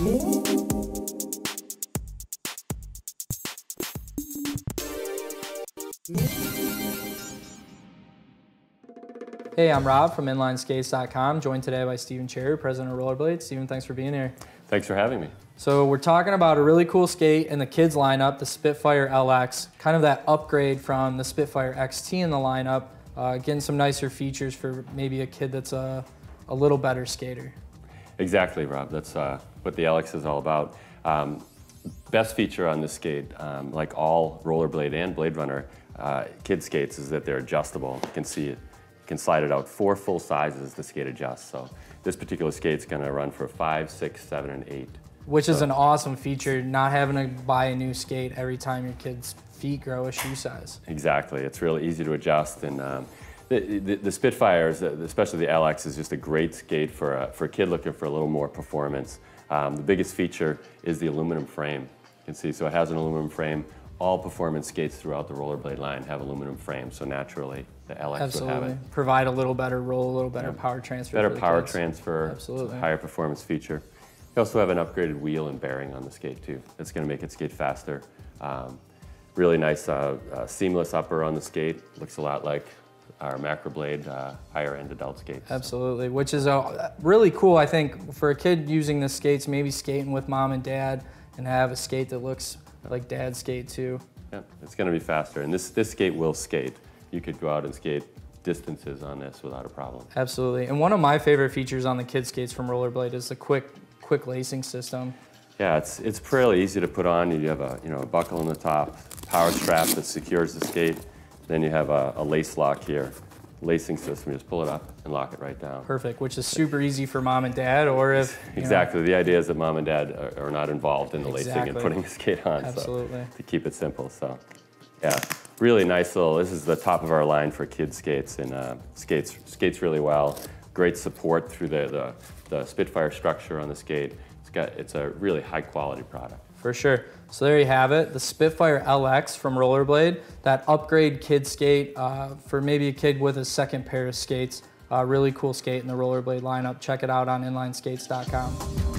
Hey, I'm Rob from InlineSkates.com, joined today by Stephen Cherry, president of Rollerblade. Stephen, thanks for being here. Thanks for having me. So we're talking about a really cool skate in the kids lineup, the Spitfire LX, kind of that upgrade from the Spitfire XT in the lineup, uh, getting some nicer features for maybe a kid that's a, a little better skater. Exactly, Rob. That's uh, what the LX is all about. Um, best feature on this skate, um, like all rollerblade and Blade Runner uh, kid skates, is that they're adjustable. You can see it. You can slide it out four full sizes. The skate adjusts. So this particular skate's going to run for five, six, seven, and eight. Which is an awesome feature, not having to buy a new skate every time your kid's feet grow a shoe size. Exactly. It's really easy to adjust. And um, the, the, the, Spitfires, especially the LX, is just a great skate for a, for a kid looking for a little more performance. Um, the biggest feature is the aluminum frame. You can see, so it has an aluminum frame. All performance skates throughout the rollerblade line have aluminum frames, so naturally the LX Absolutely. would have it. Provide a little better roll, a little better Yeah. power transfer. Better power kids. transfer, Absolutely. higher performance feature. You also have an upgraded wheel and bearing on the skate too. That's going to make it skate faster. Um, really nice uh, uh, seamless upper on the skate. Looks a lot like our Macroblade uh, higher end adult skates. Absolutely, which is uh, really cool, I think, for a kid using the skates, maybe skating with mom and dad and have a skate that looks like dad's skate too. Yeah, it's going to be faster, and this this skate will skate. You could go out and skate distances on this without a problem. Absolutely. And one of my favorite features on the kid skates from Rollerblade is the quick quick lacing system. Yeah, it's it's fairly easy to put on. You have a you know a buckle on the top, power strap that secures the skate. Then you have a, a lace lock here, lacing system. You just pull it up and lock it right down. Perfect, which is super easy for mom and dad or if you know- Exactly. The idea is that mom and dad are, are not involved in the lacing and putting the skate on. Absolutely. So to keep it simple. So, yeah, really nice little. This is the top of our line for kids skates and uh, skates skates really well. Great support through the, the the Spitfire structure on the skate. It's got it's a really high quality product. For sure. So there you have it, the Spitfire LX from Rollerblade, that upgrade kid skate uh, for maybe a kid with a second pair of skates. Uh, really cool skate in the Rollerblade lineup. Check it out on inlineskates.com.